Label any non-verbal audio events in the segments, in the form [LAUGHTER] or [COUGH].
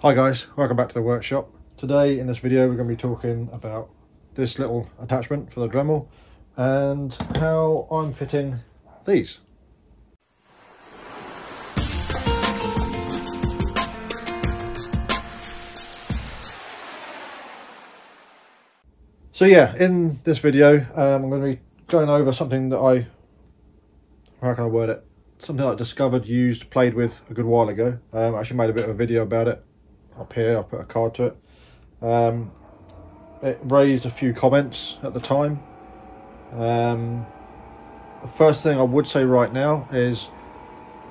Hi guys, welcome back to the workshop. Today in this video we're going to be talking about this little attachment for the Dremel and how I'm fitting these. So yeah, in this video um, I'm going to be going over something that I, how can I word it, something I discovered, used, played with a good while ago. Um, I actually made a bit of a video about it up here. I'll put a card to it. Um, it raised a few comments at the time. Um, the first thing I would say right now is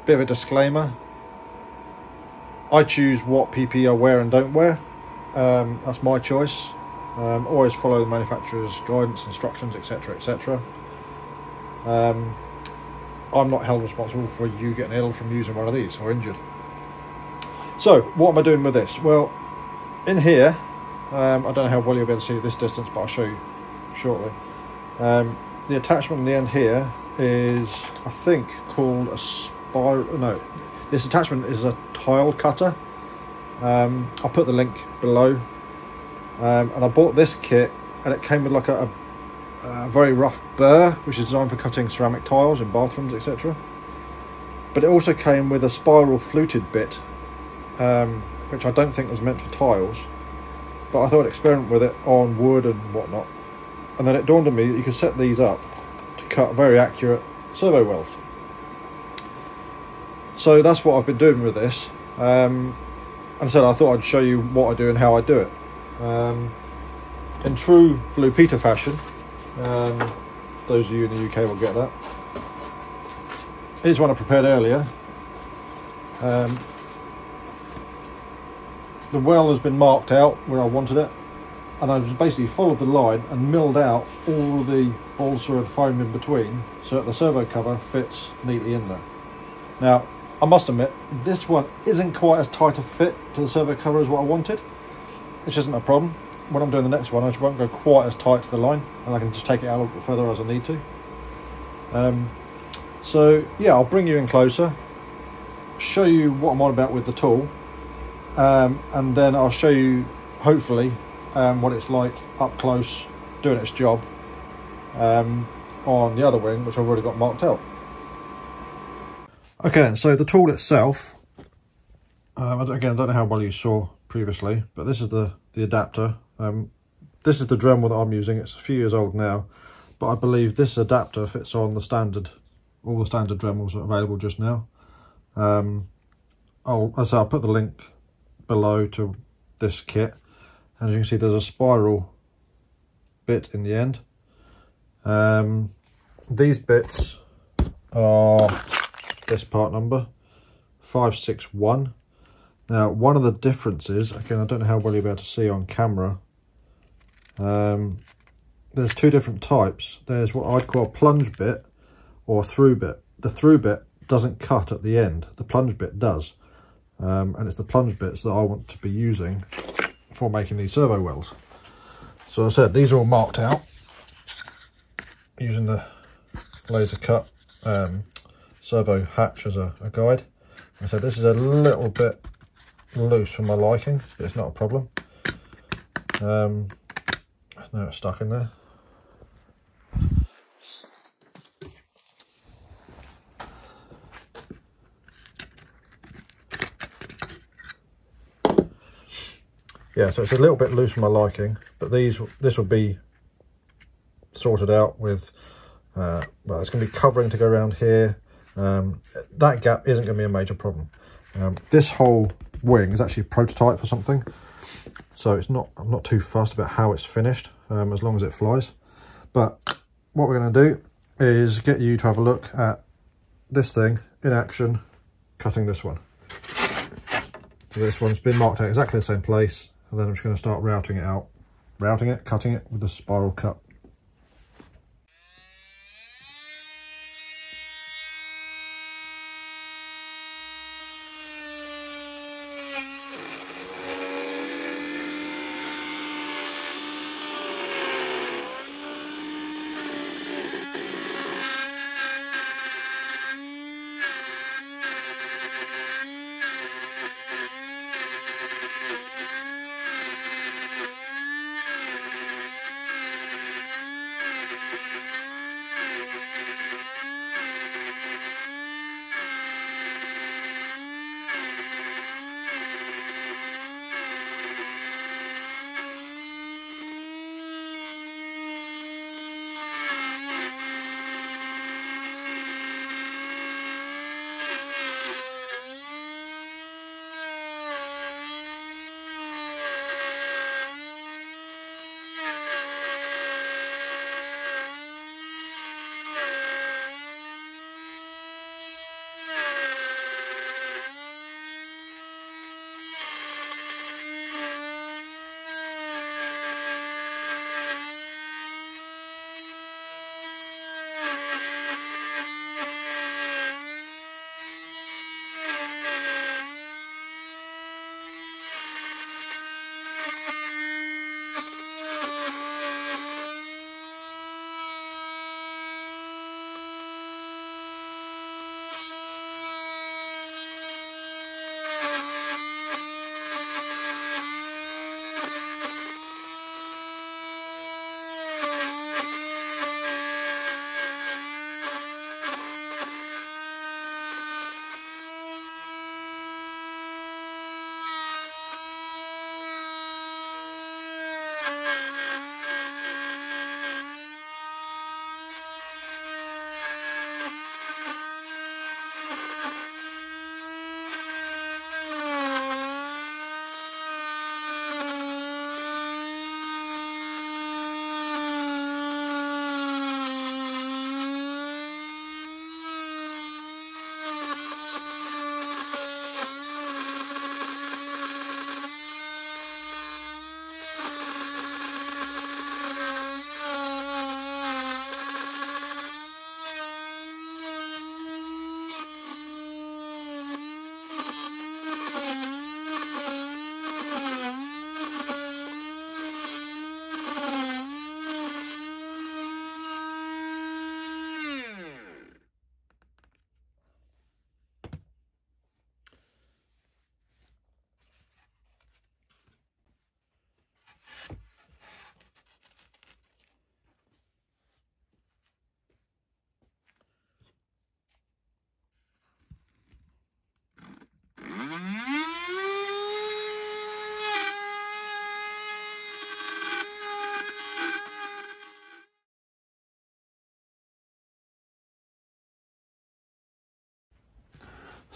a bit of a disclaimer. I choose what PPE I wear and don't wear. Um, that's my choice. Um, always follow the manufacturer's guidance, instructions, etc., etc. Um, I'm not held responsible for you getting ill from using one of these or injured. So, what am I doing with this? Well, in here, um, I don't know how well you'll be able to see this distance, but I'll show you shortly. Um, the attachment on the end here is, I think, called a spiral. No, this attachment is a tile cutter. Um, I'll put the link below. Um, and I bought this kit, and it came with like a, a, a very rough burr, which is designed for cutting ceramic tiles in bathrooms, etc. But it also came with a spiral fluted bit um, which I don't think was meant for tiles. But I thought I'd experiment with it on wood and whatnot. And then it dawned on me that you could set these up to cut very accurate servo wells. So that's what I've been doing with this. Um, and so I thought I'd show you what I do and how I do it. Um, in true Blue Peter fashion, um, those of you in the UK will get that. Here's one I prepared earlier. Um, the well has been marked out where I wanted it and I just basically followed the line and milled out all the balsa and foam in between so that the servo cover fits neatly in there. Now, I must admit, this one isn't quite as tight a fit to the servo cover as what I wanted, which isn't a problem. When I'm doing the next one, I just won't go quite as tight to the line and I can just take it out a little bit further as I need to. Um, so, yeah, I'll bring you in closer, show you what I'm on about with the tool, um, and then I'll show you hopefully um, what it's like up close doing its job um, on the other wing which I've already got marked out. Okay so the tool itself um, again I don't know how well you saw previously but this is the the adapter. Um, this is the Dremel that I'm using. It's a few years old now but I believe this adapter fits on the standard all the standard Dremels available just now. Um, I'll, I'll put the link below to this kit. As you can see, there's a spiral bit in the end. Um, these bits are this part number, 561. Now, one of the differences, again, I don't know how well you'll be able to see on camera, um, there's two different types. There's what I'd call a plunge bit or a through bit. The through bit doesn't cut at the end, the plunge bit does um, and it's the plunge bits that I want to be using for making these servo wells. So I said these are all marked out using the laser cut um, servo hatch as a, a guide. I said this is a little bit loose for my liking, but it's not a problem. Um, now it's stuck in there. Yeah so it's a little bit loose for my liking but these this will be sorted out with uh, well it's going to be covering to go around here. Um, that gap isn't going to be a major problem. Um, this whole wing is actually a prototype for something so it's not i'm not too fussed about how it's finished um, as long as it flies. But what we're going to do is get you to have a look at this thing in action cutting this one. So this one's been marked out exactly the same place and then I'm just going to start routing it out. Routing it, cutting it with a spiral cut.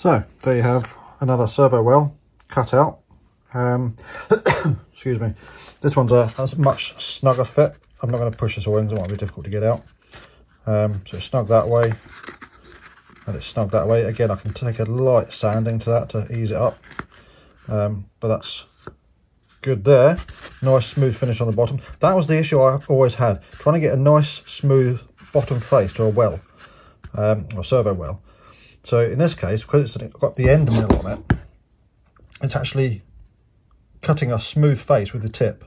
So there you have another servo well cut out. Um, [COUGHS] excuse me. This one's a, a much snugger fit. I'm not going to push this all in, it might be difficult to get out. Um, so it's snug that way, and it's snug that way. Again, I can take a light sanding to that to ease it up, um, but that's good there. Nice smooth finish on the bottom. That was the issue I always had, trying to get a nice smooth bottom face to a well, um, or servo well. So in this case, because it's got the end mill on it, it's actually cutting a smooth face with the tip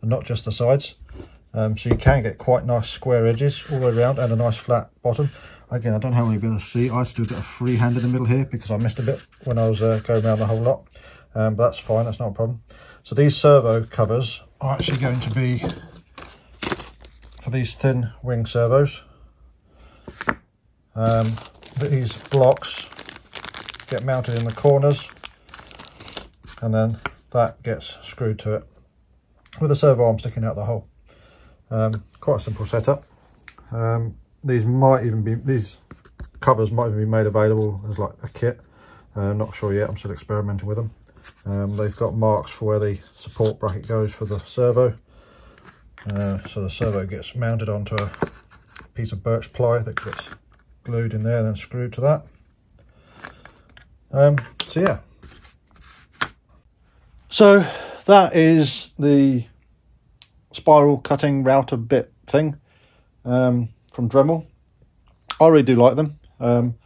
and not just the sides. Um, so you can get quite nice square edges all the way around and a nice flat bottom. Again, I don't know how many to see. I still got a free hand in the middle here because I missed a bit when I was uh, going around the whole lot. Um, but that's fine, that's not a problem. So these servo covers are actually going to be for these thin wing servos. Um, these blocks get mounted in the corners and then that gets screwed to it with a servo arm sticking out the hole. Um, quite a simple setup. Um, these might even be, these covers might even be made available as like a kit. Uh, not sure yet, I'm still experimenting with them. Um, they've got marks for where the support bracket goes for the servo. Uh, so the servo gets mounted onto a piece of birch ply that gets glued in there then screwed to that. Um, so yeah. So that is the spiral cutting router bit thing um, from Dremel. I really do like them. Um,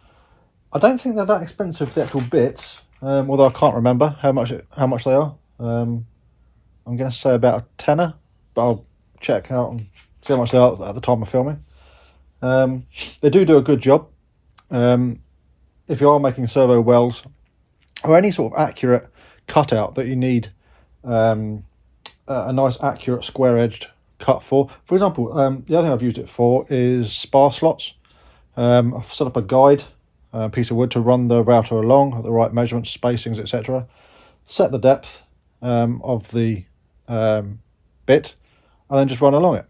I don't think they're that expensive, the actual bits, um, although I can't remember how much how much they are. Um, I'm going to say about a tenner, but I'll check out and see how much they are at the time of filming. Um, they do do a good job. Um, if you are making servo wells or any sort of accurate cutout that you need um, a nice accurate square edged cut for. For example, um, the other thing I've used it for is spar slots. Um, I've set up a guide, a piece of wood to run the router along at the right measurements, spacings, etc. Set the depth um, of the bit and then just run along it.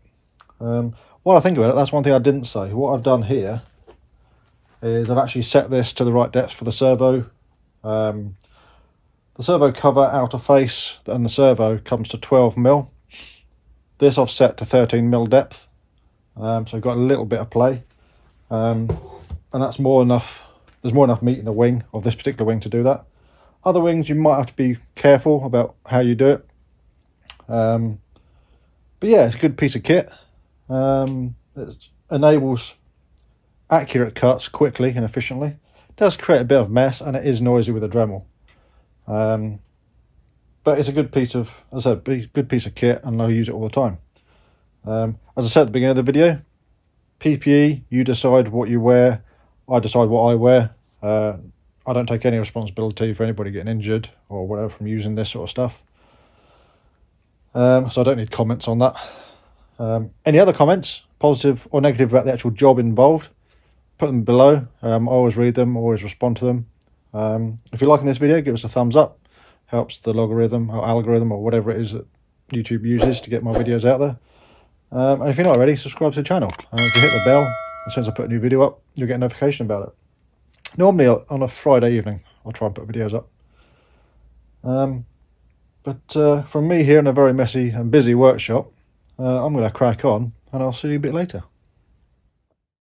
While I think about it, that's one thing I didn't say. What I've done here is I've actually set this to the right depth for the servo. Um, the servo cover outer face and the servo comes to 12 mil. This I've set to 13 mil depth, um, so I've got a little bit of play, um, and that's more enough. There's more enough meat in the wing of this particular wing to do that. Other wings you might have to be careful about how you do it. Um, but yeah, it's a good piece of kit. Um, it enables accurate cuts quickly and efficiently. It does create a bit of mess and it is noisy with a Dremel. Um, but it's a good piece of, as I said, good piece of kit, and I use it all the time. Um, as I said at the beginning of the video, PPE, you decide what you wear. I decide what I wear. Uh, I don't take any responsibility for anybody getting injured or whatever from using this sort of stuff. Um, so I don't need comments on that. Um, any other comments, positive or negative about the actual job involved, put them below. Um, I always read them, always respond to them. Um, if you're liking this video, give us a thumbs up. Helps the logarithm or algorithm or whatever it is that YouTube uses to get my videos out there. Um, and if you're not already, subscribe to the channel. And if you hit the bell, as soon as I put a new video up, you'll get a notification about it. Normally on a Friday evening, I'll try and put videos up. Um, but uh, from me here in a very messy and busy workshop, uh, I'm going to crack on and I'll see you a bit later.